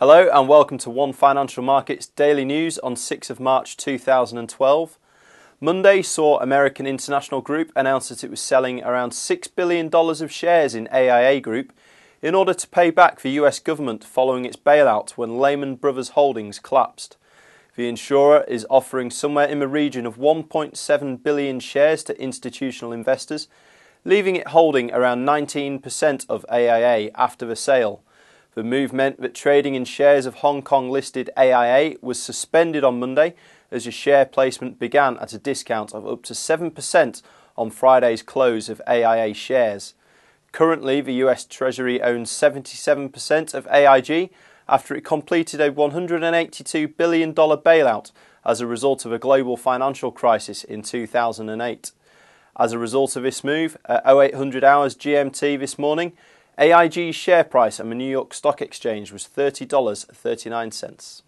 Hello and welcome to One Financial Markets Daily News on 6th of March 2012. Monday saw American International Group announce that it was selling around $6 billion of shares in AIA Group in order to pay back the US government following its bailout when Lehman Brothers Holdings collapsed. The insurer is offering somewhere in the region of 1.7 billion shares to institutional investors, leaving it holding around 19% of AIA after the sale. The move meant that trading in shares of Hong Kong listed AIA was suspended on Monday as a share placement began at a discount of up to 7% on Friday's close of AIA shares. Currently, the US Treasury owns 77% of AIG after it completed a $182 billion bailout as a result of a global financial crisis in 2008. As a result of this move, at 0800 hours GMT this morning, AIG's share price on the New York Stock Exchange was $30.39.